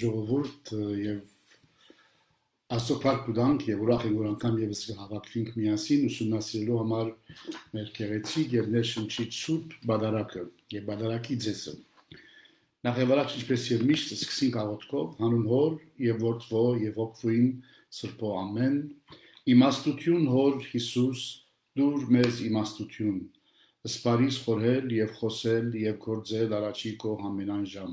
ժողովուրդ եւ ասոփակ կուտանք եւ ուրախ ենք որ անգամ եւս հավաքվինք միասին ուսումնասիրելու համար մեր քերեցիկ եւ ներշնչիչ սուրբ բադարակը եւ բադարակի ձեսը նախևառաջ ինչպես եւ միշտ սկսենք աղոթքով հանուն հոր եւ որդվո եւ ոգվույն սրբո ամեն իմաստություն հոր Հիսուս դուր մեզ իմաստություն սպարիս խորհել եւ խոսել եւ գործել առաջի քո ամենայն ժամ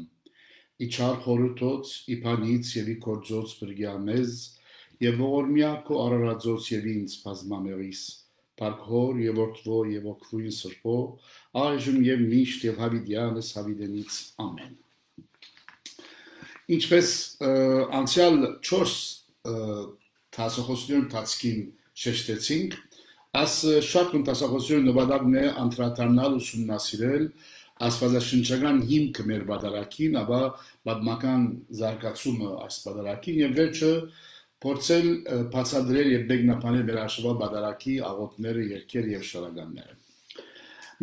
իչար խորհրդոց իփանից եւ ի կորձոց բրգյա մեզ եւ ողորմյա քո արարածոց եւ ինձ բազմամերիս Փարքոր եւ որդվո եւ օկվույն սրբո այժմ եւ միշտ եւ հավիդյանս հավիդենից ամեն Ինչպես անցյալ 4 տասախոսություն տածքին շեշտեցինք Աս շատ տնտեսախոսություն նվադագն է անդրադառնալ ուսումնասիրել աստվածաշնչական հիմքը մեր բادرակին, ապա պատմական զարգացումը այս բادرակին եւ վերջը փորձել բացադրել եւ բեգնապանել մեր աշխարհ բادرակի աղոթները, երկեր եւ շարականները։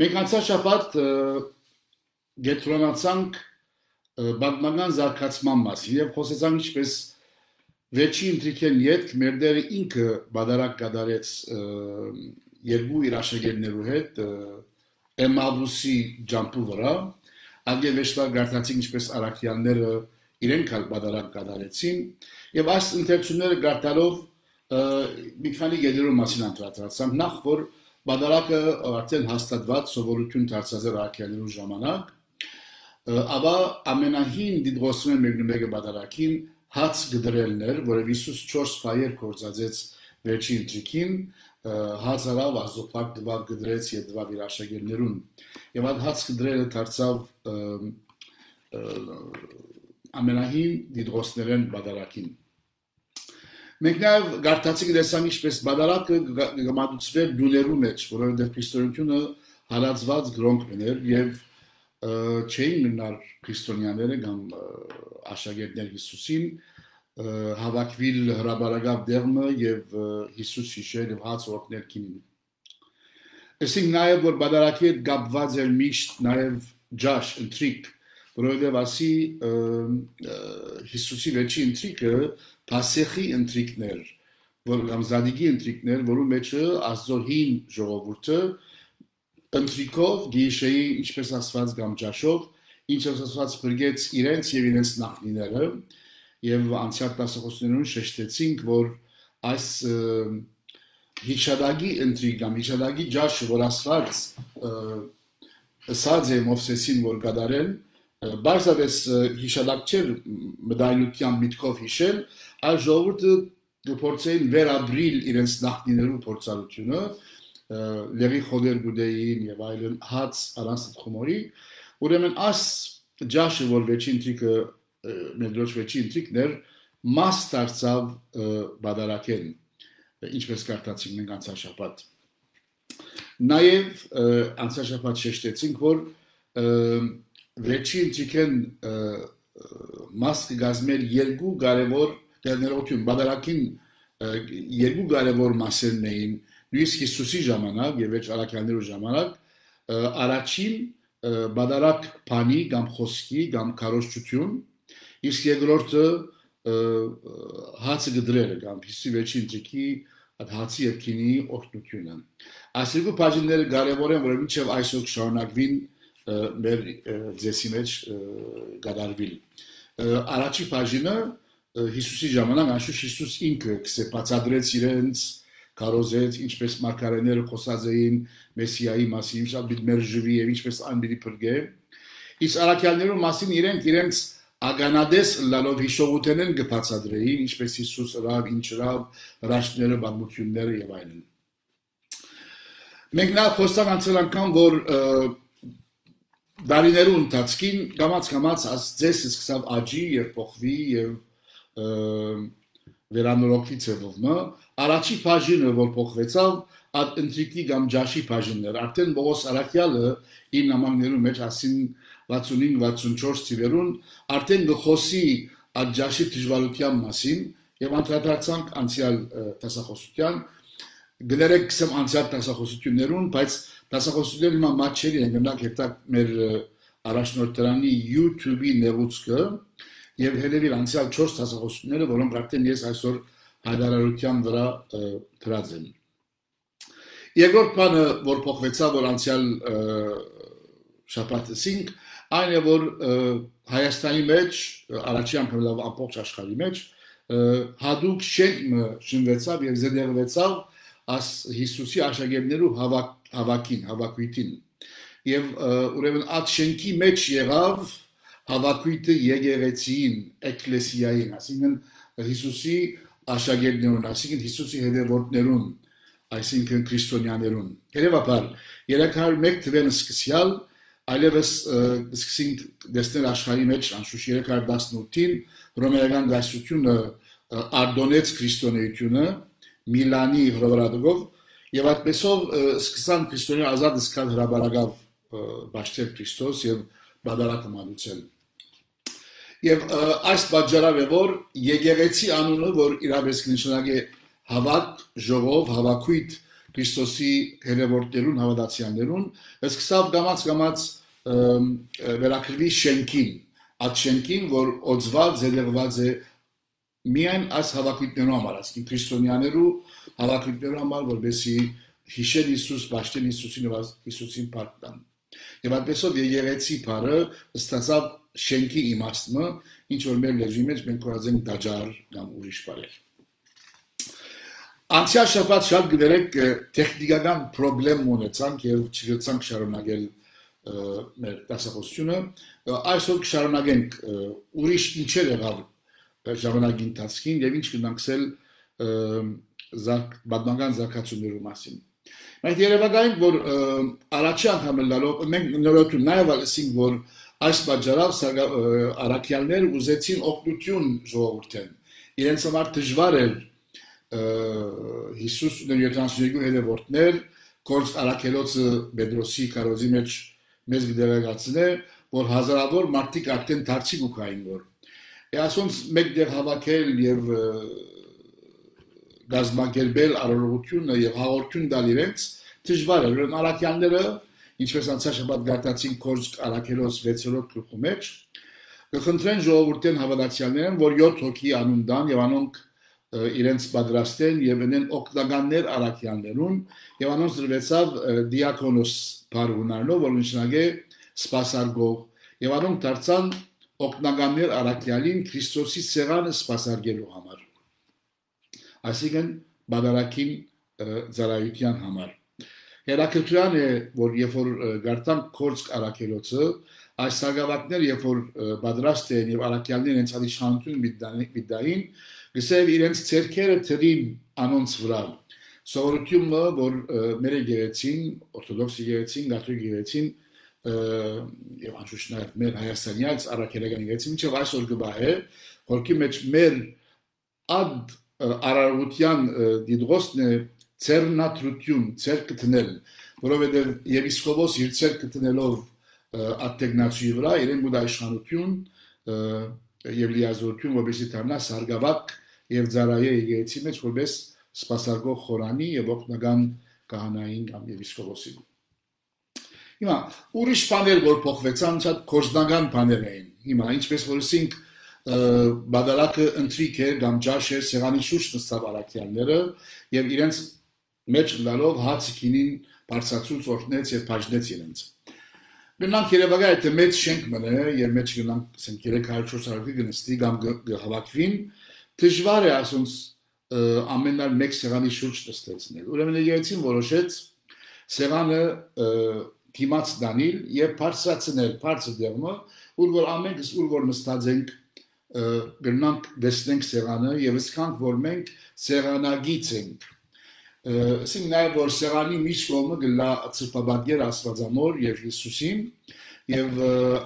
Մենք անցած շաբաթ գետրոնացանք պատմական զարգացման մասին եւ խոսեցանք ինչպես Վերջի ընտրիկեն յետ մերդերը ինքը բادرակ կատարեց երկու իր աշակերտներու հետ Էմավուսի ջամփու վրա ագևեշտա գարտացին ինչպես արաքյանները իրենք հալ բادرակ կատարեցին եւ այս ընթերցումները գարտալով մի քանի գերերու մասին անդրադարձան նախ որ բادرակը արդեն հաստատված սովորություն դարձած էր արաքյաներու ժամանակ ապա ամենահին դիդրոսը մեկնումեկը բادرակին հաց գդրելներ որը 54 փայեր կորցածեց վերջին թրիկին հազարավ ազոփակ դվավ գդրեց եւ դվավ իր աշակերտներուն եւ այդ հաց գդրելը դարձավ ամենահին դիդրոսներեն բադարակին Մենք նաև գարտացիկ դեսանք ինչպես բադարակը գմատուցվեր դուներու մեջ, որովհետև քրիստոնեությունը հարածված գրոնքն էր եւ չէին մնար քրիստոնյաները կամ աշակերտներ Հիսուսին, հավաքվիլ հրաբարագավ դեղմը եւ Հիսուս հիշել եւ հաց օրքներ քինին։ Այսինքն նաեւ որ բادرակի հետ գաբված էր միշտ նաեւ ջաշ ընտրիկ, որովհետեւ ասի Հիսուսի վերջի ընտրիկը Փասեխի ընտրիկն էր, որ Գամզադիգի ընտրիկն էր, որում մեջը Աստծո հին ժողովուրդը ընտրիկով գիշեի ինչպես ասված գամ ջաշով, ինչ ասված բրգեց իրենց եւ իրենց նախնիները, եւ անցյալ տասախոսներուն շեշտեցինք, որ այս հիշադագի ընտրիկ կամ հիշադագի ջաշը, որ ասված է Մովսեսին որ կդարեն, բարձավես հիշալակ չէր մդայնության միտքով հիշել, այլ ժողովուրդը գործեին վերաբրիլ իրենց նախնիներու փորձառությունը, լերի խոդեր գուդեին եւ այլն հաց առանց խմորի, ուրեմն աս ջաշը որ վերջին տրիկը Մեդրոջվեչի ինտրիկներ մաս դարձավ բադարակեն, ինչպես կարտացինք մենք անցաշապատ։ Նաև անցաշապատ շեշտեցինք, որ վեճի ինտրիկեն մաս կգազմեր երկու կարևոր դերներություն, բադարակին երկու կարևոր մասերն էին, նույնիսկ Հիսուսի ժամանակ եւ վեճ արաքյաններու ժամանակ առաջին բադարակ բանի կամ խոսքի կամ կարոշչություն իսկ երկրորդը հացը գդրելը կամ Հիսուսի վերջին ճիկի այդ հացի եւ քինի օգնությունը այս երկու բաժինները կարևոր են որ մինչեւ այսօր շարունակվին մեր ձեսի մեջ գադարվիլ առաջի բաժինը Հիսուսի ժամանակ անշուշտ Հիսուս ինքը կսե բացադրեց իրենց կարոզեց ինչպես մարգարեները խոսած էին Մեսիայի մասին, ինչալ բիտ մեր ժվի եւ ինչպես անբիդի փրկե։ Իսկ արաքյաններու մասին իրենք իրենց ագանադես լալով հիշողութենեն կբացադրեին, ինչպես Հիսուս ռավ, ինչ ռավ, հրաշքները, բանությունները եւ այլն։ Մենք նա խոստան անցել անգամ, որ դարիներու ընթացքին կամած կամած ձեզ սկսավ աճի եւ փոխվի եւ վերանորոգվի ցևով մը առաջի բաժինը որ փոխվեցավ այդ ընտրիկի կամ ջաշի բաժիններ արդեն Բողոս Արաքյալը իր նամակներու մեջ ասին 65-64 ծիվերուն արդեն գխոսի այդ ջաշի դժվարության մասին եւ անդրադարձանք անցյալ տասախոսության գներեք կսեմ անցյալ տասախոսություններուն բայց Դասախոսությունները հիմա մատչերի են գնանք հետա մեր առաջնորդարանի YouTube-ի նեղուցքը եւ հելևիր անցյալ 4 դասախոսությունները, որոնք արդեն ես այսօր հայտարարության վրա դրած եմ։ Երկրորդ բանը, որ փոխվեցավ, որ անցյալ շաբաթը 5, այն է որ Հայաստանի մեջ առաջի անգամ լավ ամբողջ աշխարհի մեջ հadoop շենքը շնվեցավ եւ զդեղվեցավ աս Հիսուսի աշակերտներու հավաք հավաքին, հավաքույթին։ Եվ ուրեմն այդ շենքի մեջ եղավ հավաքույթը եկեղեցին, էկլեսիային, ասինքն Հիսուսի աշակերտներուն, ասինքն Հիսուսի հետևորդներուն, այսինքն քրիստոնյաներուն։ Երևաբար 301 թվերն սկսյալ այլևս սկսին դեսնել աշխարհի մեջ անշուշտ 318-ին ռոմեական դասությունը արդոնեց քրիստոնեությունը Միլանի հրավերագրով եւ այդպեսով սկսան քրիստոնյա ազատ սկան հրաբարակավ բաշտեր Քրիստոս եւ բադարակ մալուցել եւ այս բաժարավ է որ եկեղեցի անունը որ իրավես նշանակի հավատ ժողով հավաքույթ Քրիստոսի հերևորտերուն հավատացյալներուն սկսավ գամած գամած վերակրվի շենքին այդ շենքին որ օծված զերեղված է միայն այս հավաքույթներու համար, ասկին քրիստոնյաներու հավաքույթներու համար, որովհետեւ հիշել Հիսուս, ճաշտել Հիսուսին եւ Հիսուսին փառքան։ Եվ այդպեսով եկեղեցի բարը ստացավ շենքի իմաստը, ինչ որ մեր լեզվի մեջ մենք կոչենք դաջար կամ ուրիշ բարեր։ Անցյալ շաբաթ շատ գներեք տեխնիկական խնդրեմ ունեցանք եւ չգցանք շարունակել մեր դասախոսությունը այսօր կշարունակենք ուրիշ ինչեր եղավ ժամանակի ընթացքին եւ ինչ կնանքսել զարգ բադմական զարգացումներու մասին։ Մենք երևակայենք, որ առաջի անգամ լալով մենք նորություն նաև ասենք, որ այս բաժարավ արաքյալներ ուզեցին օգնություն ժողովրդեն։ Իրենց համար դժվար էր Հիսուս 72 հետևորդներ կորց արաքելոցը Պետրոսի կարոզի մեջ մեզ գդերացնել, որ հազարավոր մարդիկ արդեն դարձի գուկային որ ասոնց մեկտեղ հավաքել եւ գազམ་ակերբել արարողությունը եւ հաղորդություն տալ իրենց դժվար է ուրեմն արաքյանները ինչպես անցած շաբաթ գարտացին կորս արաքելոս 6-րդ գլխու մեջ կխնդրեն ժողովրդին հավատացյալներին որ 7 հոգի անուն դան եւ անոնք իրենց պատրաստել եւ ունեն օկտագաններ արաքյաններուն եւ անոնց դրվեցավ դիակոնոս բարունարնով որ նշանակե սպասարգող եւ անոնք դարձան օկտագաններ արաքյալին Քրիստոսի ցեղանը սպասարգելու համար այսինքն բադարակին ծարայության համար Հերակրտյան է որ երբ որ գարտան կորցք արաքելոցը այս սարգավակներ երբ որ պատրաստ են եւ արաքյալներն հենց այդ իշխանություն միտդային գսեւ իրենց ցերքերը թրին անոնց վրա։ Սովորությունը, որ մեր եկեղեցին, օրթոդոքս եկեղեցին, գաթոլիկ եկեղեցին եւ անշուշտ նաեւ մեր հայաստանյաց առաքելական եկեցի մինչեւ այսօր գբահե որքի մեջ մեր ад արարության դիդրոսն է ցերնատրություն ցեր կտնել որովհետեւ եպիսկոպոս իր ցեր կտնելով ատեգնացի վրա իրեն մուտ իշխանություն եւ լիազորություն որովհետեւ դառնա սարգավակ եւ Ձարայե եկեղեցի մեջ որպես սպասարգող խորանի եւ օգնական կահանային կամ եպիսկոպոսի։ Հիմա ուրիշ բաներ որ փոխվեցան, շատ կորզնական բաներ էին։ Հիմա ինչպես որ ասենք բադալակը ընտրիկ էր կամ ճաշ էր սեղանի շուրջ նստավ արաքյանները եւ իրենց մեջ լալով հաց քինին բարձացուց օրհնեց եւ բաժնեց իրենց։ Գնանք Երևանը այդ մեծ շենք մնա եւ մեջ գնանք ասենք 300-400 գնստի կամ գհավաքվին գ, գ, գ, գ, գ, գ, գ, գ, գ, դժվար է ասոնց ամենալ մեկ սեղանի շուրջ նստեցնել։ Ուրեմն եկեցին որոշեց սեղանը դիմաց դանիլ եւ բարձրացնել բարձր դերմը, ուր որ ամենքս ուր որ նստած ենք գնանք դեսնենք սեղանը եւ ասանք որ մենք սեղանագից ենք ասենք նաեւ որ սեղանի միշտ կողմը գլա ծրպաբադեր աստվածամոր եւ Հիսուսին եւ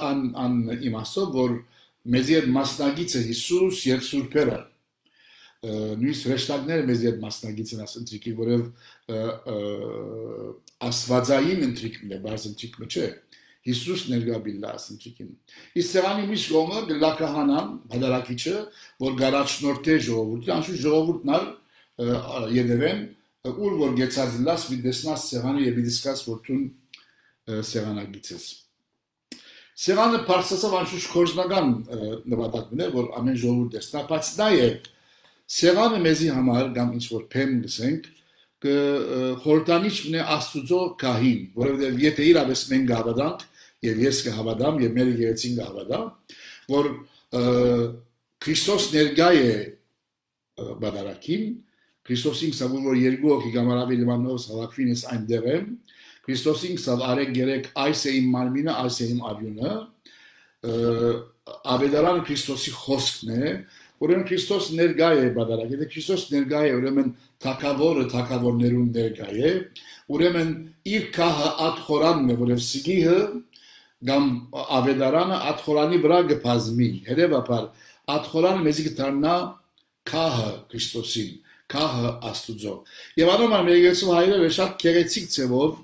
ան ան իմաստով որ մեզ իր մասնագիծը Հիսուս եւ Սուրբերը նույնիսկ հեշտագները մեզ այդ մասնագից են ասընտրիկի, որով աստվածային ընտրիկն է, բարձ ընտրիկը չէ։ Հիսուս ներգաբիլա ասընտրիկին։ Իսկ սեղանի միշտ գոմը գլակահանան, հադարակիչը, որ գարաչնորդ է ժողովուրդը, անշուշտ ժողովուրդն ալ երևեն, ուր որ գեցած լաս վիդեսնաս սեղանի եւ դիսկաս որտուն սեղանագիցես։ Սեղանը բարձրացավ անշուշտ կորզնական նպատակն է, որ ամեն ժողովուրդ տեսնա, բայց նաև Սեղանը մեզի համար կամ ինչ որ փեմ գսենք կխորտանիչ մնա Աստուծո քահին, որովհետև եթե իրավես մենք հավատանք եւ ես կհավատամ եւ մեր եկեցին կհավատա, որ Քրիստոս ներկա է բադարակին, Քրիստոսին ցավուն որ երկու օքի գամարավի լիմանոս հավաքվին ես այն դերեմ, Քրիստոսին ցավ արեք գերեք այս է իմ մարմինը, այս է իմ արյունը, ավետարան Քրիստոսի խոսքն է, Ուրեմն Քրիստոս ներկա է բادرակի, դե Քրիստոս ներկա է, ուրեմն թակավորը թակավորներուն ներկա է, ուրեմն իր քահը աթխորանն է, որով սիգիհը կամ ավետարանը աթխորանի վրա գփազմի։ Հետևաբար աթխորանը մեզի կդառնա քահը Քրիստոսին, քահը Աստուծո։ Եվ անոմա մեգեսու հայրը շատ քերեցիկ ծևով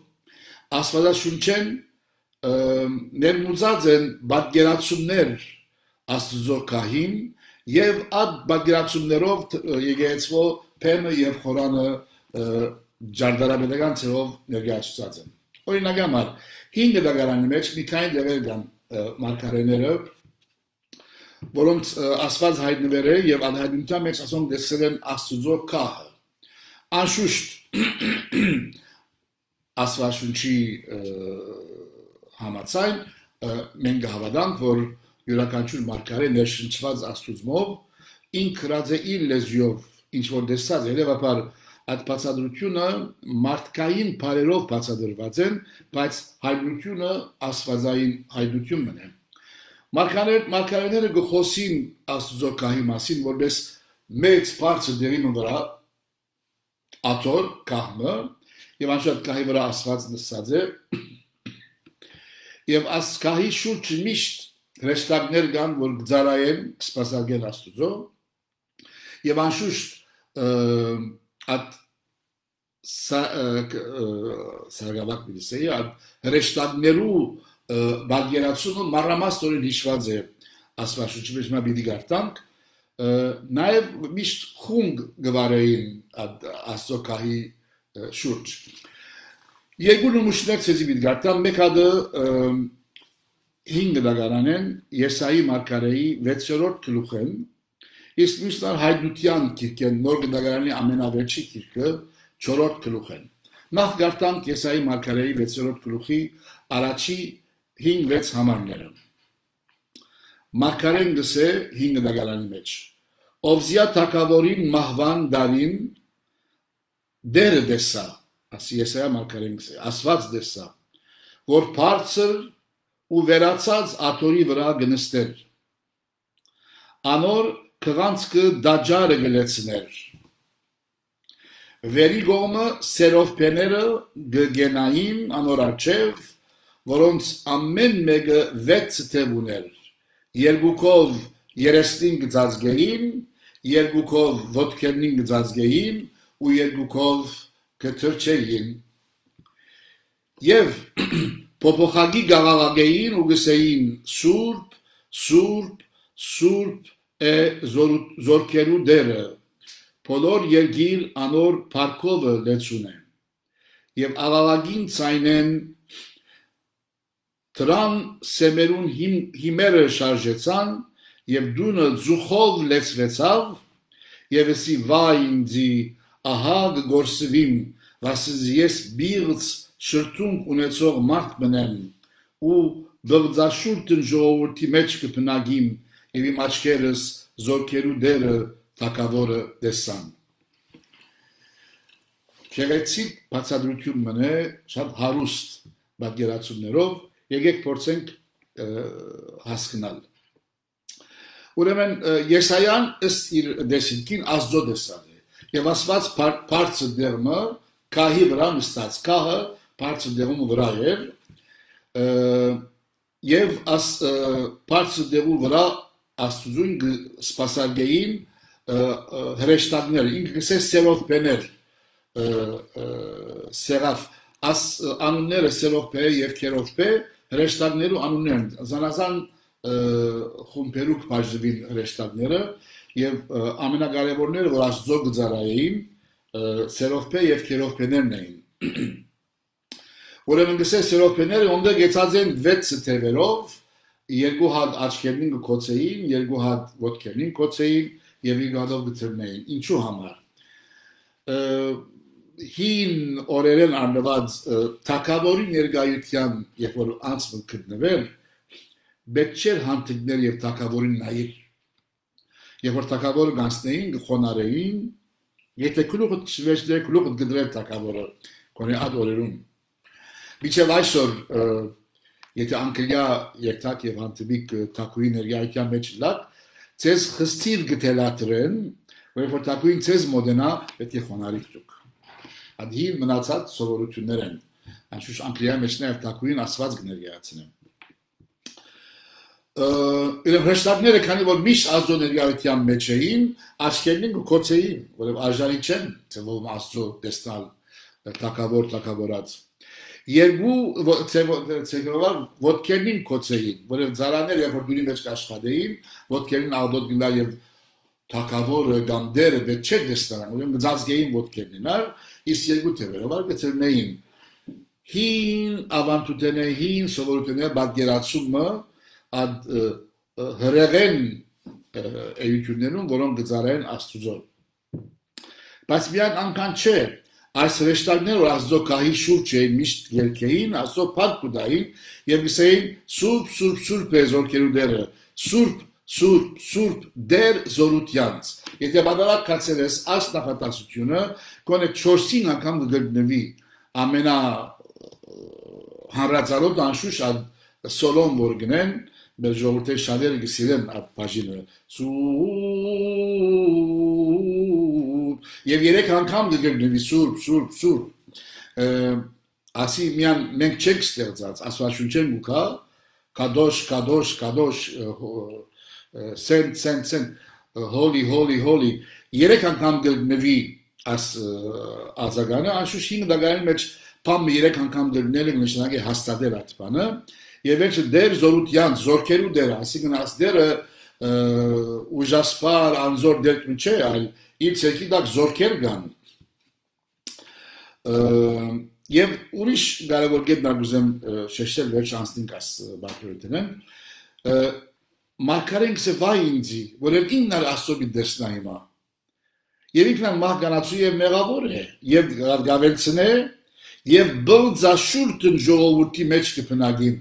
աստվածաշունչեն ներմուծած են բադգերացումներ Աստուծո քահին եւ այդ բادرացումներով եկեցվո թեմը եւ խորանը ջարդարաբեդական ծերով ներկայացած են։ Օրինակ համար 5 դագարանի մեջ մի քանի դեպքեր կան մարգարեները, որոնց ասված հայտնվել է եւ անհայտնության մեջ ասում դեսել են Աստուծո կահը։ Անշուշտ ասված շունչի համացայն մենք հավատանք, որ յուրաքանչյուր մարգարե ներշնչված Աստուծմով իր լեզյով ինչ որ դեսած երևաբար այդ բացադրությունը մարդկային բարերով բացադրված են, բայց հայտնությունը աստվածային հայտնությունն է։ Մարգարետ մարգարեները գխոսին աստծո կահի մասին, որպես մեծ բարձր դերին վրա աթոր կահմը եւ անշատ կահի վրա աստված նստած է եւ աս կահի շուրջ միշտ հրեշտակներ կան, որ գծարայեն սպասարկեն Աստուծո։ Եվ անշուշտ այդ սարգավակ միսեի, այդ հրեշտակներու բարգերացումը մարամաստ որին հիշված է ասվաշուչի մեջ մա բիդի գարտանք, նաև միշտ խունգ գվարեին աստո կահի շուրջ։ Երկու նմուշներ ցեզի միտգարտան, մեկ հատը 5 դագարանեն Եսայի մարգարեի 6-րդ գլուխեն իսկ միշտար հայդության գիրքեն նոր դագարանի ամենավերջի գիրքը 4-րդ գլուխեն նախ գարտանք Եսայի մարգարեի 6-րդ գլուխի առաջի 5-6 համարները Մարգարեն գսե 5 դագարանի մեջ Օվզիա թակավորին մահվան դարին դերը դեսա ասի Եսայի մարգարեն գսե ասված դեսա որ բարձր ու վերացած աթորի վրա գնստեր։ Անոր քղանցքը դաջարը գլեցներ։ Վերի գոմը սերովպեները գգենային անորաչև, որոնց ամեն մեկը վեց թև ուներ։ Երկուքով երեսնին գծածգեին, երկուքով ոտքերնին գծածգեին ու երկուքով կթրջեին։ Եվ փոփոխագի գաղաղագեին ու գսեին. Սուրբ, սուրբ, սուրբ է զորքերու դերը, բոլոր երգիր անոր պարկովը լեցուն է, և աղաղագին ծայնեն տրան սեմերուն հիմ, հիմերը շարժեցան, և դունը ձուխով լեցվեցավ, և էսի վայ ինձի ահա գորսվիմ, վասыз ես բիղց շրտունք ունեցող մարդ մնեմ, ու դղձաշուրտն ժողովորդի մեջ կպնագիմ, եւ իմ աչքերս զորքերու դերը թակավորը տեսան։ Քեղեցիկ բացադրություն մնե շատ հարուստ պատկերացումներով եկեք փորձենք հասկանալ։ Ուրեմն Եսայան ըստ իր դեսինքին ազդո դեսան է։ Եվ ասված բարձր դերմը քահի վրա նստած քահը բարձր դերմը վրա է եւ աս բարձր դերու վրա աստուծուն սպասարգեին հրեշտակներ, ինքը գսե սերովպեներ, սերավ, աս անունները սերովպե և կերովպե հրեշտակներու անուններն, զանազան խումպերուկ բաժվին հրեշտակները և ամենակարևորները, որ աստծո գծարային, սերովպե և կերովպեներն էին։ Ուրեմն գսե սերովպեները, ոնդը գեցած են վեց թևերով, երկու հատ աչքերին կոծեին, երկու հատ ոտքերին կոծեին եւ իգադով գծրնեին։ Ինչու համար։ Հին օրերեն արնված թակավորի ներկայության, երբ որ անցը գտնվել, պետք չէր հանտիկներ եւ թակավորին նայել։ Երբ որ թակավորը գանցնեին, խոնարեին, եթե քլուղը չվեշտե քլուղը գդրել թակավորը, կոնե ад օրերուն։ Միջև այսօր եթե անկրյա երթակ եւ անտիպիկ թակուի ներկայության մեջ լակ, ցեզ խստիր գտելատրեն, որ որ թակուին ցեզ մոդենա պետք է խոնարհիկ դուք։ Ադի մնացած սովորություններ են։ Անշուշ անկրյա մեջ նաեւ թակուին ասված կներկայացնեմ։ Իրեն հեշտակները քանի որ միշտ ազո ներկայության մեջ էին, աչքերին ու կոծեին, որով արժանի չեն, թե ով աստծո տեսնալ թակավոր թակավորած երկու ցեգնովար ոդկերին կոծեին, որը ծարաներ երբ որ դուրի մեջ աշխատեին, ոդկերին ալդոտ գնա եւ թակավորը կամ դերը դե չէ դեստարան, ուրեմն մծածգեին ոդկերնինար, հա, իսկ երկու թևերով արգեցնեին հին ավանդույթները, հին սովորությունները բարգերացումը ադ հրեղեն էյություններում, որոնք գծարային աստուծո։ Բայց միայն անգամ չէ, այս հրեշտակները որ Աստծո գահի շուրջ էին միշտ երկեին, Աստծո փառք ու դային եւ գսեին սուրբ սուրբ սուրբ է զորքերու դերը, սուրբ սուրբ սուրբ դեր զորությանց։ Եթե բադալակ կացերես այս նախատասությունը, կոնե 4-ին անգամ կգտնվի ամենա հանրացարոտ անշուշ Սոլոն որ գնեն մեր ժողովրդի շալերը գսիրեն այդ բաժինը։ Սուրբ եւ երեք անգամ դգրնվի սուրբ սուրբ սուրբ ասի միան մենք չենք ստեղծած աստվածաշունչեն գուքա կադոշ կադոշ կադոշ սեն սեն սեն holy holy holy երեք անգամ դգնվի աս ազագանը անշուշ 5 դագարի մեջ Պամ երեք անգամ դրնել եք նշանակի հաստատել այդ բանը եւ վերջը դեր զորության զորքերու դերը, այսինքն աս դերը ուժասպար անզոր դեր չէ, այլ իր ցեկի դակ զորքեր կան։ Եվ ուրիշ կարևոր կետ նա գուզեմ շեշտել վերջ անցնենք աս բակրոտենեն։ Մարկարենք se վայ ինձի, որև ինքն աստծո դեսնա հիմա։ Եվ ինքն մահկանացու եւ մեղավոր է, եւ գավելցնե, եւ բլձաշուրտն ժողովրդի մեջ կփնագին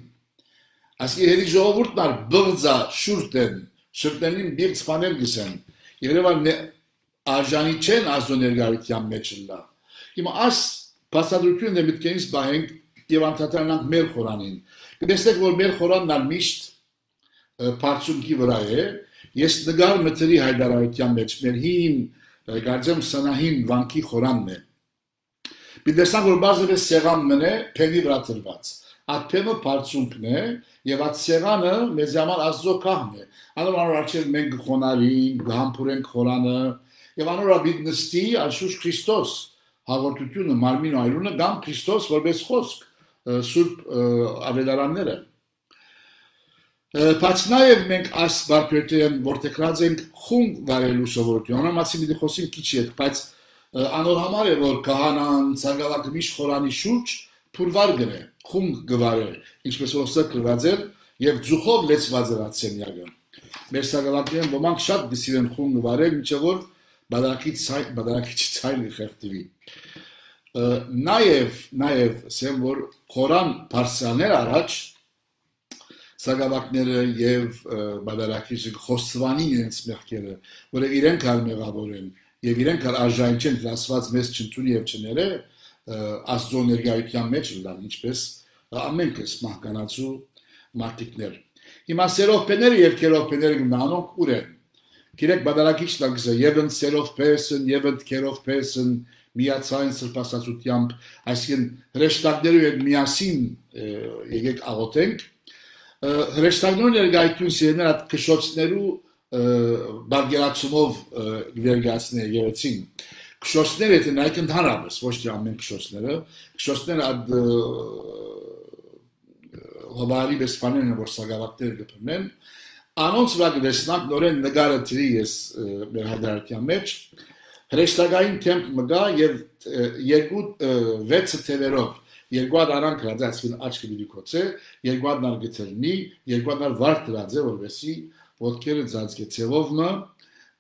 Ասկի հերի ժողովուրդն ար բղձա շուրտեն, շուրտենին բիղծ պանել գսեն, երևան արժանի չեն ազո ներգարության մեջ լա։ Հիմա աս պասադրությունն է միտքենից բահենք և անդրատարանանք մեր խորանին։ Կտեսնեք, որ մեր խորանն ալ միշտ պարցունքի վրա է, ես նգար մտերի հայդարայության մեջ, մեր հին, գարձեմ սանահին վանքի խորանն է։ Պիտեսանք, որ բազրպես սեղան մնե, պենի վրա տրված Աթեմը բարձունքն է եւ այդ սեղանը մեզ համար աստծո կահն է։ Անոր արչել մենք խոնարհին, գամփուրենք խորանը եւ անոր աբիդ նստի աշուշ Քրիստոս հաղորդությունը մարմին այրունը կամ Քրիստոս որպես խոսք սուրբ ավետարանները Բայց նաև մենք այս բարբերտեն որտեղած ենք խումբ վարելու սովորություն։ Անամասի մի խոսին քիչ հետ, բայց անոր համար է որ քահանան, ցանկալակ միշտ խորանի շուրջ փուրվար գնե, խումբ գվարե, ինչպես սա գրված էր եւ ձուխով լեցված էր այդ սենյակը։ Մեր սակավակեն ոմանք շատ դիսիրեն խումբ գվարել, ինչեւ որ բանակից ցայն բանակից ցայն խեղդվի նաև նաև ասեմ որ Ղորան Փարսաներ առաջ սագավակները եւ բադարակիցը խոստվանին իրենց մեղքերը որը իրենք կար մեղավորեն եւ իրենք կար արժային չեն դասված մեզ չընդունի եւ չները աստծո էներգիայության մեջ լան ինչպես ամենքս մահկանացու մարտիկներ Իմ ասերով պեները եւ կերով պեները գնանոք ուր են Գիտեք, բادرակիչն ակզը եւ ընդ սերով պեսն, եւ ընդ քերով պեսն միացայն սրբասացությամբ, այսինքն հրեշտակներով հետ միասին եկեք աղոթենք։ Հրեշտակներու ներգայություն սիրելն այդ քշոցներու բարգելացումով վերգացնել եղեցին։ Քշոցները դա նայք ընդհանրապես, ոչ թե ամեն քշոցները, քշոցները այդ հովարի բեսփանեն որ սագավակներ գտնեն, անոնց վրա դեսնանք նորեն նկարը դրի ես մեր հադրարության մեջ հրեշտակային թեմպ մգա եւ երկու վեցը թևերով երկու արան գրածածին աչքը դի կոծե երկու նար գծելնի երկու հատ նար վար դրածե որովհետեւ ոտքերը ծածկեցելով մը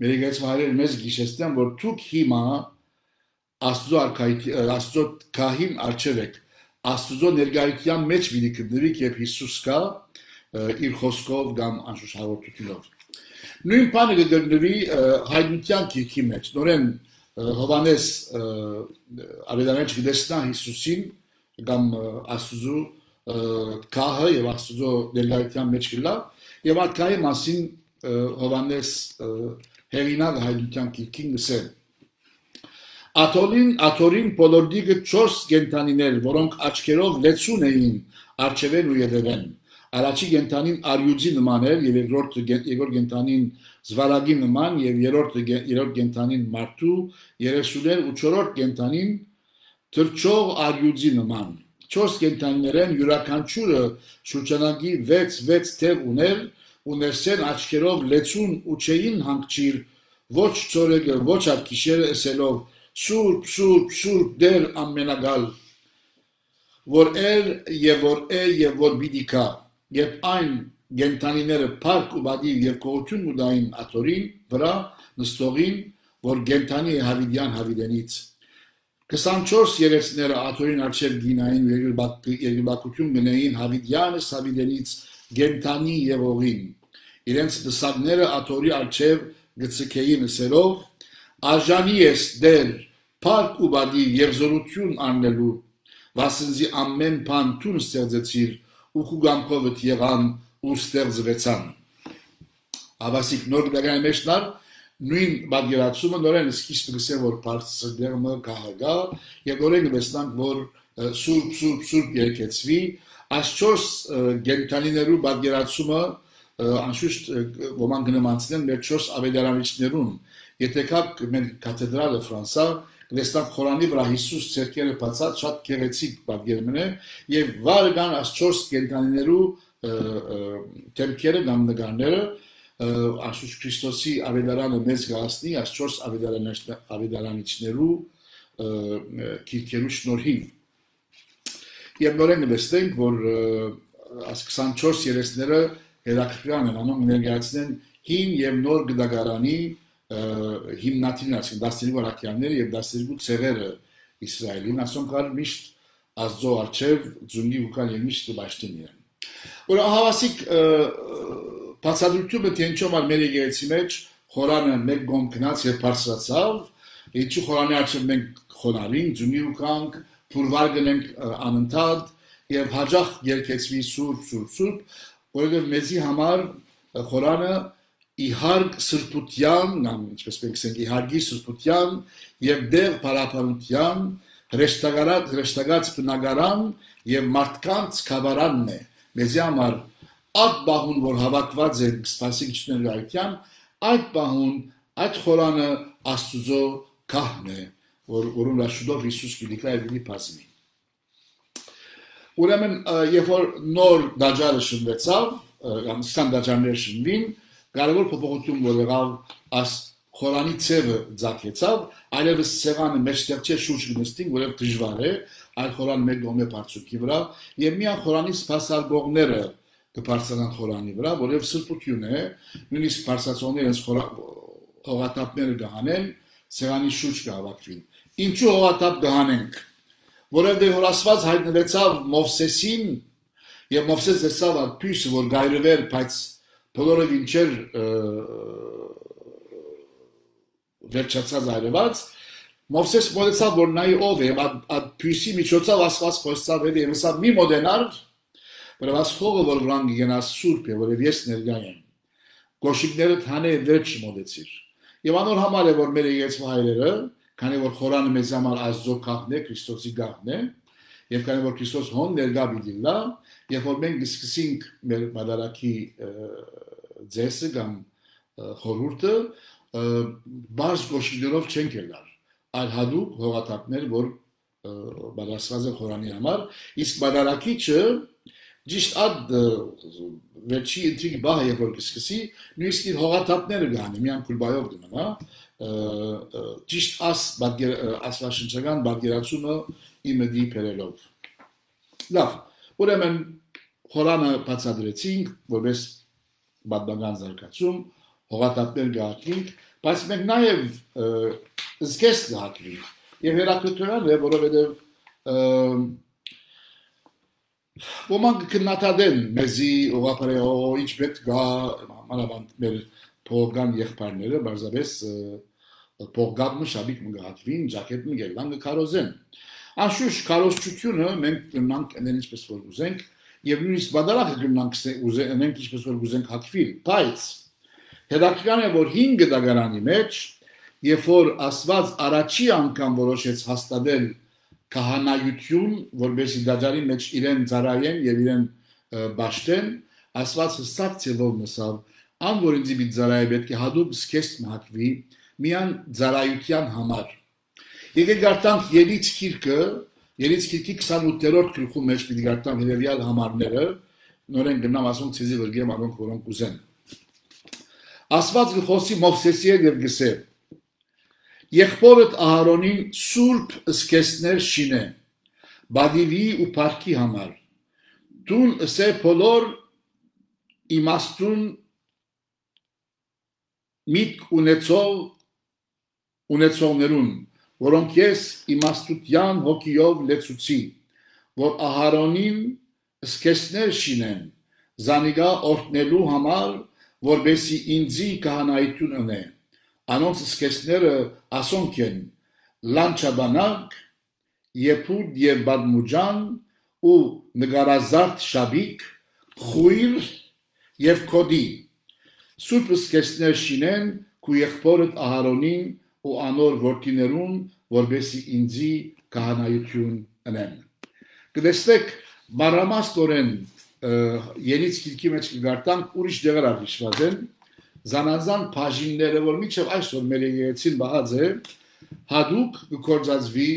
մերիգայց վարեր մեզ գիշեստան որ դուք հիմա աստծո արքայքի աստծո քահին արչևեք աստծո ներգայության մեջ մի կդրիկ եւ Հիսուս կա իր խոսքով կամ անշուշտ հաղորդությունով նույն բանը կգտնվի հայտնության քիքի մեջ նորեն Հովանես ավետարանիչ գտեսնա Հիսուսին կամ Աստուծո քահը եւ Աստուծո ներգայության մեջ գլա եւ այդ քահի մասին Հովանես հերինակ հայտնության քիքին գսել Աթորին աթորին բոլորդիգը 4 գենտանիներ, որոնք աչքերով լեցուն էին արչևեն ու յետևեն։ Առաջի գենտանին արյուծի նման էր եւ երկրորդ երկրորդ գենտանին զվարագի նման եւ երրորդ երրորդ գենտանին մարդու, երեսուներ ու չորրորդ գենտանին թրջող արյուծի նման։ 4 գենտանիներեն յուրաքանչյուրը շուրջանակի 6-6 թև ուներ ու ներսեն աչքերով լեցուն ու չէին հանգչիր ոչ ծորեգը ոչ արկիշերը ասելով Սուրբ, Սուրբ, Սուրբ դեր ամենագալ, որ էր եւ որ է եւ որ պիտի եւ այն գենտանիները փառք ու բադիվ եւ կողություն մուդային աթորին վրա նստողին, որ գենտանի է հավիդյան հավիդենից։ 24 երեսները աթորին արչև գինային երկրբակություն գնային հավիդյանս հավիդենից գենտանի եւ ողին։ Իրենց դսակները աթորի արչև գծկեին սերով արժանի ես դեր փառք ու բադի եւ զորություն անելու վասնզի ամեն բան տուն ստեղծեցիր ու կուգանքովդ եղան ու ստեղծվեցան։ Ավասիկ նոր դրան մեջ նար նույն բարգելացումը նորեն սկիզբ գսել որ բարձր դերմը կհարգա եւ նորեն վստանք որ սուրբ սուրբ սուրբ երկեցվի աստծոս գենտալիներու բարգելացումը անշուշտ ոմանք նմանցնեն մեր 4 ավետարանիչներուն եթե կապ մենք կաթեդրալը ֆրանսա Վեստան Խորանի վրա Հիսուս ցերկերը բացած շատ գեղեցիկ պատկերն է եւ վարը կան աս 4 կենտանիներու թերքերը կամ նկարները Աշուշ Քրիստոսի ավետարանը մեծ գասնի աս 4 ավետարանիչներու քիրքերու շնորհիվ եւ նորեն նստենք որ աս 24 երեսները երակրան են անում ներկայացնեն հին եւ նոր գդագարանի հիմնադիրն ասին 12 վարակյանները եւ 12 ցեղերը Իսրայելին ասոն կար միշտ ազո արչև ձունի ու կան եւ միշտ բաշտին իրեն որ հավասիկ բացադրությունը տենչոմար մեր եկեղեցի մեջ խորանը մեկ գոմ գնաց եւ բարձրացավ ինչու խորանի արչև մենք խոնարին ձունի ու կանք փուրվար գնենք անընդհատ եւ հաջող երկեցվի սուրբ սուրբ սուրբ որովհետեւ մեզի համար խորանը իհարգ սրբության, կամ ինչպես մենք ասենք, իհարգի սրբության եւ դեր բարապանության հրեշտակարած հրեշտակած բնակարան եւ մարդկանց կավարանն է։ Մեզի համար այդ բահուն, որ հավաքված է սպասիքչների այդյան, այդ բահուն, այդ խորանը Աստուծո կահն է, որ որում լաշուդով Հիսուս պիտի դի փասնի։ Ուրեմն, երբ որ նոր դաջարը շնվեցավ, կամ ստանդարտները շնվին, Կարևոր փոփոխություն, որ եղավ աս խորանի ծևը ձակեցավ, այլևս սեղանը մեջտեղ չէ շուրջ գնստին, որև դժվար է, այլ խորան մեկ գոմ է բարձուկի վրա, և միան խորանի սպասարգողները կբարձրանան խորանի վրա, որև սրպություն է, նույնիսկ բարձացողներ ենց հողատապները գահանեն, սեղանի շուրջ կհավակվին։ Ինչու հողատապ գահանենք, որևէ հորասված հայտնվեցավ Մովսեսին, և Մովսես դեսավ այդ պույսը, որ գայրվեր, բայց բոլորը ինչեր վերջացած այրված Մովսես մոդեցավ որ նայ ով է այդ փյուսի միջոցով ասված խոստավ է եւ սա մի մոդենար որ ասողը որ վրան գնաս սուրբ է որև ես ներկա եմ գոշիկները թանե վերջ մոդեցիր եւ անոր համար է որ մեր եկեցու հայրերը քանի որ խորանը մեզ համար ազգո կախն է Քրիստոսի գաղն է Եվ քանի որ Քրիստոս հոն ներգա պիտի լա, երբ որ մենք սկսենք մեր մադարակի ձեսը կամ խորհուրդը, բարձ գոշիներով չենք ելնար, այլ հadoop հողաթափներ, որ բادرսված են խորանի համար, իսկ մադարակիչը ճիշտ ադ վերջի ընտրիկ բահը երբ որ կսկսի, նույնիսկ իր հողաթափները գանի, միան քուլբայով դմնա, ճիշտ աս բարգեր ասվաշնչական բարգերացումը իմը դիպերելով Լավ, ուրեմն խորանը բացադրեցինք, որպես բադնական զարգացում, հողատատներ գահքինք, բայց մենք նաև զգես գահքինք, եւ հերակրթական է, որովհետեւ ոմանք կնատադեն մեզի ուղղափարեո ինչ պետք գա մանավանդ մեր փողական եղբայրները բարձրապես փողգաբը շաբիկ մգահատվին, ջակետ մգելան կարոզեն։ Անշուշտ կարողությունը մենք գնանք այնեն ինչպես որ ուզենք եւ նույնիսկ բադարախը գնանք ունենք ինչպես որ ուզենք հակվի, բայց հետաքրքրան է որ 5 դագարանի մեջ երբ որ Աստված առաջի անգամ որոշեց հաստատել քահանայություն, որբեսի դաջարի մեջ իրեն ծարայեն եւ իրեն բաշտեն, Աստված հստակ ծեվով նսավ, ան որ ինձի մի ծարայը պետք է հադուկ սկեստ մհակվի, միան ծարայության համար Եկեք գարտանք Ելից քիրքը, Ելից քիրքի 28-րդ գլխու մեջ պիտի գարտամ հետեւյալ համարները, նորեն գնամ ասում ցեզի վրգեմ ալոնք որոնք ուզեն։ Աստված գխոսի Մովսեսի եւ գսե. Եղբորդ Ահարոնին սուրբ սկեսներ շինե, բադիվի ու պարքի համար, դուն ըսե բոլոր իմաստուն միտք ունեցող ունեցողներուն, որոնք ես իմաստության հոգիով լեցուցի, որ Ահարոնին սկեսներ շինեն, զանիգա օրտնելու համար, որբեսի ինձի կահանայություն ունե անոնց սկեսները ասոնք են լանչաբանակ, եփուդ եւ բադմուջան ու նգարազարդ շաբիկ, խույր եւ կոդի։ Սուրբ սկեսներ շինեն քու եղբորդ Ահարոնին ու անոր որդիներուն, որբեսի ինձի կահանայություն ընեն։ Կտեսնեք մարամաստորեն ելից քիլքի մեջ կգարտանք ուրիշ դեղեր արգիշված են, զանազան բաժինները, որ միջև այսօր մեր եկեցին բաղած է, հադուկ կկործածվի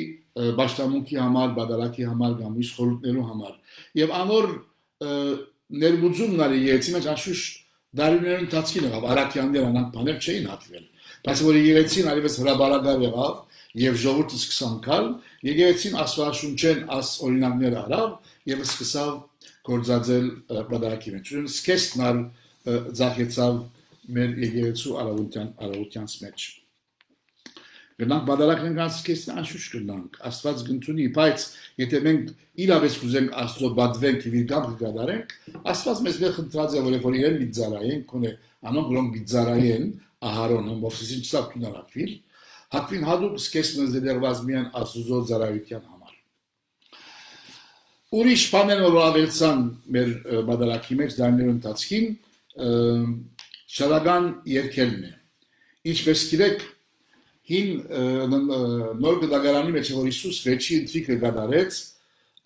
բաշտամունքի համար, բադալակի համար կամ իս խորհուրդներու համար։ Եվ անոր ներմուծումն արի եկեցի մեջ անշուշտ դարիներն ընթացքին եղավ, արաքյաններ անանք բաներ չէին հատվել Բայց որ եկեղեցին արևից հրաբարագար եղավ եւ ժողովուրդը սկսան քալ, եկեղեցին աստվածաշունչեն աս օրինակներ արավ եւ սկսավ գործածել բادرակի մեջ։ Ուրեմն սկեսնալ ծախեցավ մեր եկեղեցու արավության արավությանց մեջ։ Գնանք բادرակն գնանք սկեսն անշուշ գնանք, աստված գնտունի, բայց եթե մենք իրավես կուզենք աստծո բադվենք իր գամ կգադարենք, աստված մեզ վեր խնդրած է որ որ իրեն միջարայեն, կոնե անոնք որոնք միջարայեն, Ահարոնը, Մովսեսին չսավ քննարկվել, հատվին հadoop սկեսն զդերվազմյան ասուզո ծարավիտյան համար։ Ուրիշ բաներ որ ավելցան մեր մադարակի մեջ դաներ ընթացքին շարական երկելն է։ Ինչպես գիտեք, հին նոր գդագարանի մեջ որ Հիսուս վեճի ընթրիկը գդարեց,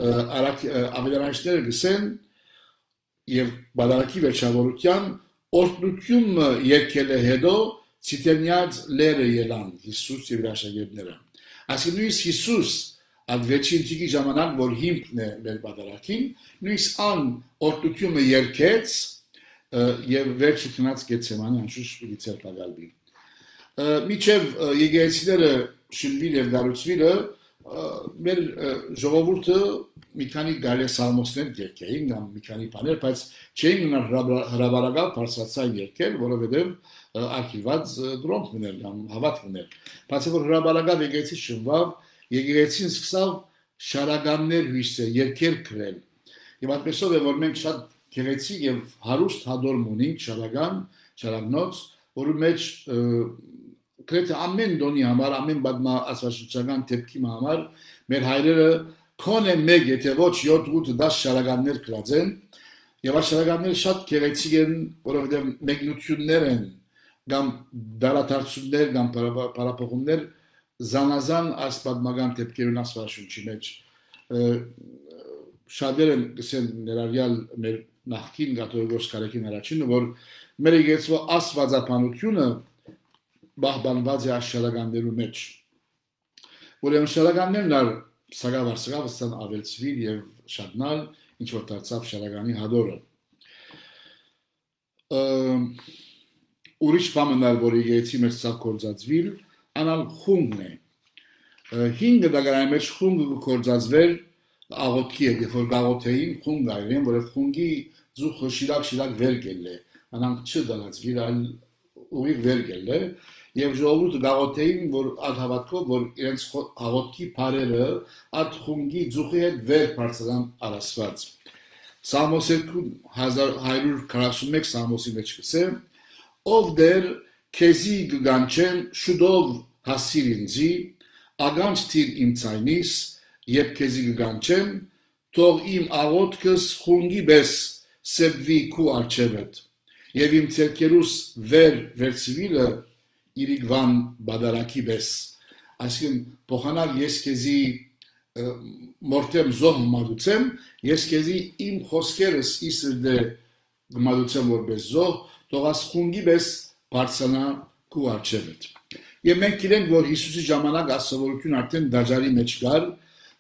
ավելանշները գսեն եւ բադարակի վերջավորության Օրհնությունը եկել է հետո ցիտերնյաց լերը ելան Հիսուսի վրա շագերտները։ Այսինքն նույնիսկ Հիսուս այդ վերջին ճիգի ժամանակ, որ հիմքն է մեր բادرակին, նույնիսկ ան օրհնությունը երկեց եւ վերջի քնած գեցեմանի անշուշտ դիցեր տալալի։ Միջև եգեյցիները շինվիլ եւ գարուցվիլը մեր ժողովուրդը մի քանի գալե սալմոսներ երկեին կամ մի քանի բաներ, բայց չէին գնալ հրաբարակալ բարձրացան երկել, որովհետեւ արխիված դրոնք մներ կամ հավատ մներ։ Բացի որ հրաբարակալ եկեղեցի շնվավ, եկեղեցին սկսավ շարականներ հույսը երկեր գրել։ Եվ այդպեսով է որ մենք շատ գեղեցիկ եւ հարուստ հադոր ունենք շարական, շարակնոց, որի մեջ գրեթե ամեն դոնի համար, ամեն բադմա ասվածության դեպքի համար մեր հայրերը քոնե մեկ եթե ոչ 7-8 10 շարականներ գրածեն եւ այս շարականները շատ գեղեցիկ են, որովհետեւ մեկնություններ են կամ դարաթարցումներ կամ պարապողումներ զանազան ասպատմական դեպքերուն ասվածությունի մեջ շատերը գսեն ներառյալ մեր նախքին գաթողիկոս կարեկին առաջինը, որ մեր եկեցվո աստվածապանությունը բահբանված է աշխարհականներու մեջ։ Ուրեմն շարականներն ալ սակավ արսկավ ստան ավելցվիր եւ շատնալ ինչ որ դարձավ շարականի հադորը։ Ուրիշ բամանալ, որ եկեցի մեր սա կորձածվիր, անալ խունգն է։ Հինգը դագարանի մեջ խունգը կորձածվել աղոթքի հետ, երբ որ գաղոթեին խունգ այրեն, որը խունգի ձուխը շիրակ-շիրակ վեր գելլե, անանք չդալած, վիրալ ուղիղ վեր գելլե, եւ ժողովուրդը գաղոթեին, որ այդ հավատքով, որ իրենց աղոթքի բարերը այդ խունգի ձուխի հետ վեր բարձրան արասված։ Սամոս 2141 Սամոսի մեջ կսե, ով դեր քեզի գանչեն շուտով հասիր ինձի, ագանց թիր իմ ցայնիս, երբ քեզի գանչեմ, թող իմ աղոթքս խունգի բես սեբվի քու արջևդ եւ իմ ցերկերուս վեր վերցվիլը իրիգվան բադարակի բես այսինքն փոխանալ ես քեզի մորտեմ զոհ մադուցեմ ես քեզի իմ խոսքերս իսր դե մադուցեմ որպես զոհ թող աս խունգի բես բարձանա քու արջևդ եւ մենք գիտենք որ Հիսուսի ժամանակ ասավորություն արդեն դաջարի մեջ կար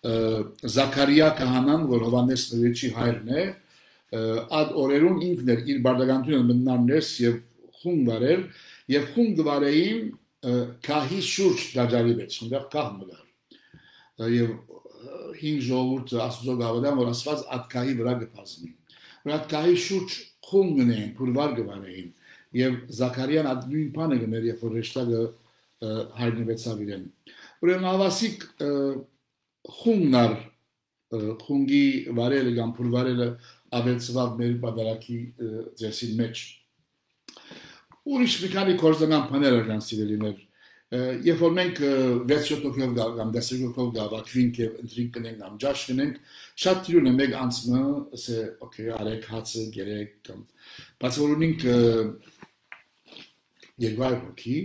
Զաքարիա քահանան, որ Հովանես Նվեչի հայրն է, այդ օրերուն ինքն էր իր բարդականությունը մնան ներս եւ խումբ վարել եւ խումբ վարեին քահի շուրջ դաջարի մեջ, այնտեղ կահ մգար։ Եվ հին ժողովուրդ ասուզո գավադան, որ ասված այդ քահի վրա գտածնի։ Որ այդ քահի շուրջ խումբ գնեն, փուրվար գվարեին եւ Զաքարիան այդ նույն բանը գներ, երբ որ ռեշտագը հայտնվեցավ իրեն։ Ուրեմն ավասիկ խունգնար խունգի վարելը կամ փուրվարելը ավելցված մեր բادرակի ձեսի մեջ։ Ուրիշ մի քանի կորզանան բաներ են սիրելիներ։ Երբ որ մենք 6-7 հոգով գալգամ, 10 հոգով գավակվինք եւ ընտրին կնենք կամ ջաշ կնենք, շատ ծիրուն է մեկ անցնը, ասե, օքեյ, արեք հացը գերեք կամ։ Բայց որ ունենք երկու հոգի,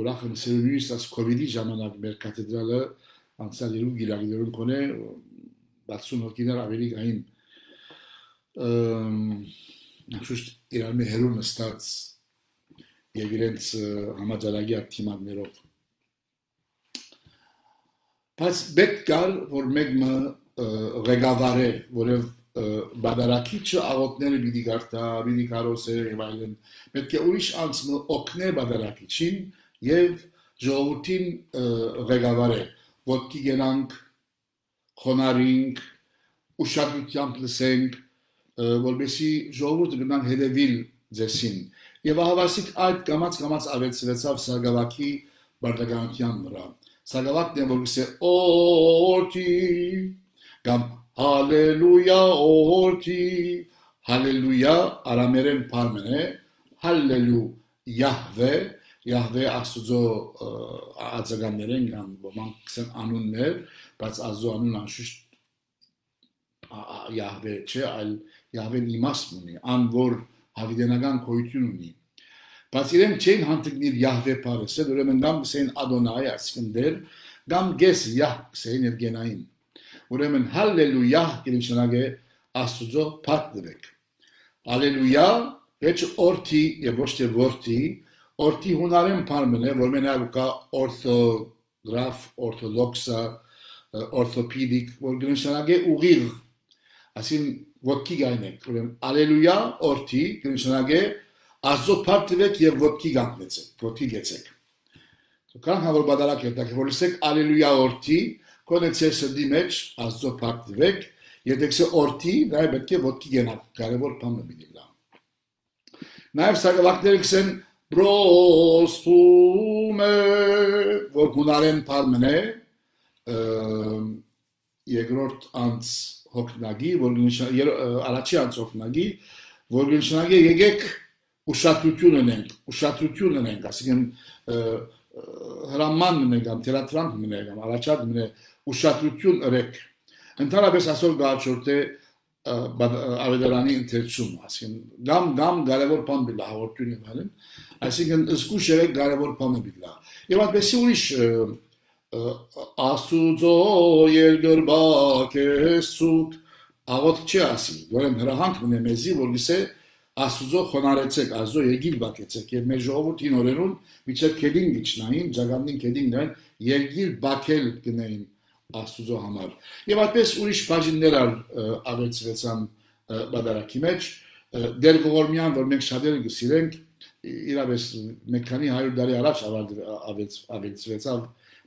ուրախ եմ սիրունիս աս կովիդի ժամանակ մեր կաթեդրալը անցալ երկու գիրակներուն կոնե 60 հոգիներ ավելի այն շուշտ իրար մի հերու նստած եւ իրենց համաձայնագի ակտիվներով բայց պետք է որ մեկը ղեկավարը որով բادرակիչը աղոտները պիտի գարտա, պիտի կարոսե եւ այլն։ Պետք է ուրիշ անցնո օգնե բادرակիչին եւ ժողովրդին ղեկավարը, որ կիգենանք խոնարինք, ուշադրությամբ լսենք, որովհետեւ ժողովուրդը գնան հետևիլ ձեսին։ Եվ ահավասիկ այդ կամած կամած ավելցվեցավ Սարգսակի բարդականության վրա։ Սարգսակն է որ գսե օրտի կամ հալելույա օրտի հալելույա արամերեն բառն է հալելու Յահվե Yahweh Աստուծո ածականներեն կամ ոմանք կսեն անուններ, բայց Աստծո անունն անշուշտ Yahweh չէ, այլ Yahweh-ն իմաստ ունի, ան որ հավիտենական գոյություն ունի։ Բայց իրենք չեն հանդգնիր Yahweh բառը, ուրեմն կամ կսեն Adonai, այսինքն դեր, կամ գես Yah կսեն եւ գենային։ Ուրեմն հալելույա կնշանակե Աստուծո փառք Ալելույա, ոչ օրթի եւ ոչ թե որդի, Օրտի հունարեն բարմն է, որ մենակ կա օրթոգրաֆ, օրթոդոքսա, օրթոպեդիկ, որ գնշանակե ուղիղ։ Ասին ոտքի գայնեք, ուրեմն ալելույա օրթի գնշանակե Աստծո փարթվեք եւ ոտքի գանքնեցեք, ոտքի գեցեք։ Կան հավոր բադարակ երտակ, որ լսեք ալելույա օրթի, կոնեցես դի մեջ Աստծո փարթվեք, եթե քսե օրթի, դա պետք է ոտքի գնանք, կարևոր բան է միտիլա։ Նաեւ սակավակները քսեն Պրոսում է, որ գունարեն պարմն է, երկրորդ անց հոգնագի, որ առաջի անց հոգնագի, որ գնշնագի եկեք ուշադրություն ունենք, ուշադրություն ունենք, ասիկեն հրաման ունենք, կամ թերատրանք ունենք, կամ առաջատ ունենք, ուշադրություն ըրեք։ Ընդհանրապես ասոր գաչորդ է ավետարանի ընթերցում, ասին գամ գամ կարևոր բան բիլա հաղորդություն եւ այլն, Այսինքն զգուշ եղեք կարևոր բաների վրա։ Եվ այդպես ուրիշ աստուծո երկրբակ եսուտ աղոտ չի ասի։ Որեմ հրահանգ մնե մեզի, որ գիսե աստուծո խոնարեցեք, աստուծո եկիլ բակեցեք եւ մեր ժողովրդին օրերուն միջև կելին գիչնային, ճագանին կելին դրան եկիլ բակել գնային աստուծո համար։ Եվ այդպես ուրիշ բաժիններ ավելացվեցան բադարակի մեջ։ Դեր Գողորմյան, որ մենք շատերը գսիրենք, իրավես մեկ քանի 100 տարի առաջ ավեց ավեցվեցավ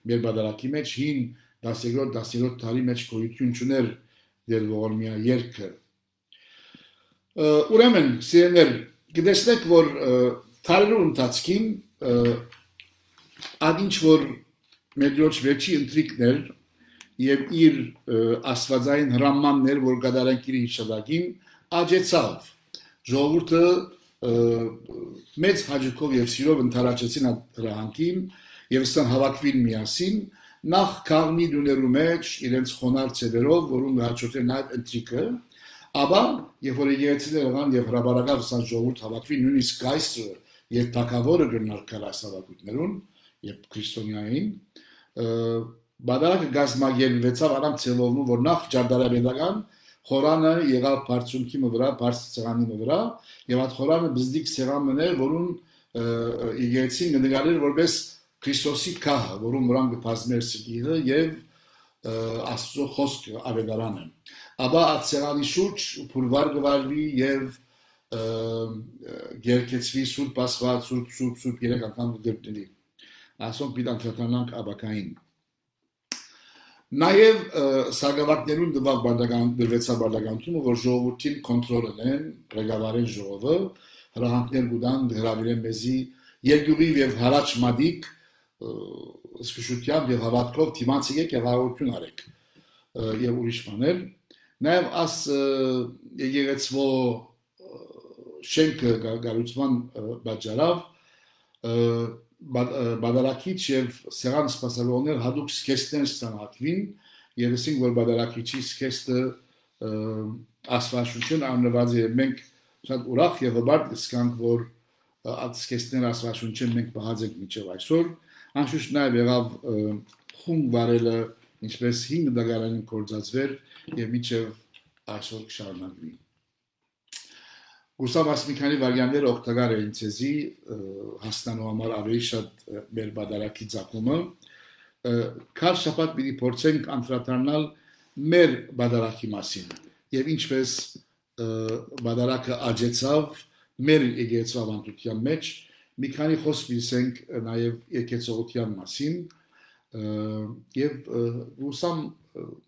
մեր բادرակի մեջ հին 17 17 տարի մեջ գոյություն չուներ դեր ողորմիա երկը ուրեմն սիրներ գտեսնեք որ տարերու ընթացքին ադինչ որ մեդրոջ վերջի ընտրիկներ եւ իր աստվածային հրամաններ որ գդարան քրի հիշադակին աջեցավ ժողովուրդը մեծ հաջողով եւ սիրով ընթարաճեցին հրահանգին եւ ստան հավաքվին միասին նախ կաղնի դուներու մեջ իրենց խոնար ծերերով որում հաջորդել նաեւ ընտրիկը ապա երբ որ եկեցիները ղան եւ հրաբարակավ սան ժողովուրդ հավաքվի նույնիսկ գայսը եւ թակավորը գնալ կար ասավակույտներուն եւ քրիստոնյային բադարակը գազմագելվեցավ արամ ցելովնու որ նախ ջարդարաբեդական խորանը եղավ բարձունքի վրա, բարձրացանի վրա, եւ այդ խորանը բզդիկ սեղամներ, որուն եկեցին նկարել որպես Քրիստոսի քահը, որում վրան կփազմեր սիրտը եւ աստծո խոսքը ավետարանը։ Աբա այդ սեղանի շուրջ փուրվար գվարվի եւ գերկեցվի սուրբ ասված, սուրբ սուրբ սուրբ երեք անգամ դեպտելի։ Ասոն պիտան թեթանանք աբակային։ Նաև սագավակներուն դվավ բարդական դրվեցա բարդականությունը, որ ժողովրդին կոնտրոլն են, ղեկավարեն ժողովը, հրահանգներ գուդան հրավիրեն մեզի երկյուղի եւ հարաճ մադիկ զսկշությամբ եւ հավատքով դիմանց եկեք եւ հարություն արեք եւ ուրիշ բաներ նաեւ աս եկեղեցվո շենքը գարուցման բաժարավ բադարակիչ եւ սեղան սպասալոներ հadoop սկեստեն ստանալին եւ ասենք որ բադարակիչի սկեստը ասվաշություն աննված է մենք շատ ուրախ եւ հբարտ սկանք որ այդ սկեստեն ասվաշությունը մենք բահաձենք միջև այսօր անշուշտ նաեւ եղավ խումբ վարելը ինչպես 5 դագարանին կորցածվեր եւ միջև այսօր շարունակվի Գուսավ աս մի քանի վարյաններ օգտակար էին ցեզի հասնանու համար ավելի շատ մեր բادرակի ցակումը կար շաբաթ մի փորձենք անդրադառնալ մեր բادرակի մասին եւ ինչպես բادرակը աջեցավ մեր եկեղեցու ավանդության մեջ մի քանի խոսք լսենք նաեւ եկեղեցողության մասին եւ ուսամ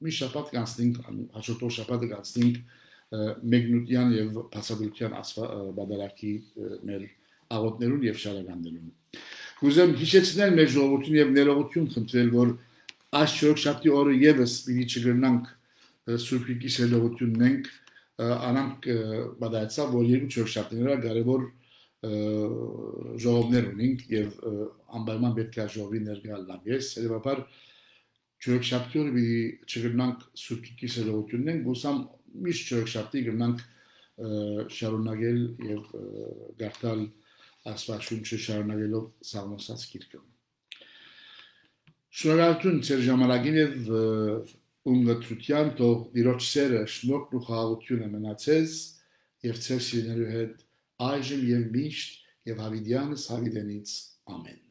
մի շաբաթ կանցնենք հաջորդ շաբաթը կանցնենք մեկնության եւ բացադրության բադալակի մեր աղոտներուն եւ շարականներուն։ Կուզեմ հիշեցնել մեր ժողովրդին եւ ներողություն խնդրել, որ այս չորեքշաբթի օրը եւս պիտի չգրնանք Սուրբ Գիսի ներողություն մենք անանք բադայցա, որ երկու չորեքշաբթիները կարևոր ժողովներ ունենք եւ անպայման պետք է ժողովի ներգալնամ։ Ես հետեւաբար չորեքշաբթի օրը պիտի չգրնանք Սուրբ Գիսի ներողությունն ենք, ոսամ միշտ չորքշաբթի գնանք շարունակել եւ գարտալ աստվածաշունչը շարունակելով սաղմոսած գիրքը։ Շնորհակալություն ձեր ժամանակին եւ ունգտրության թող դիրոջ սերը շնորհք ու խաղաղությունը մնացես եւ ձեր սիրելու հետ այժմ եւ միշտ եւ հավիդյանս հավիդենից ամեն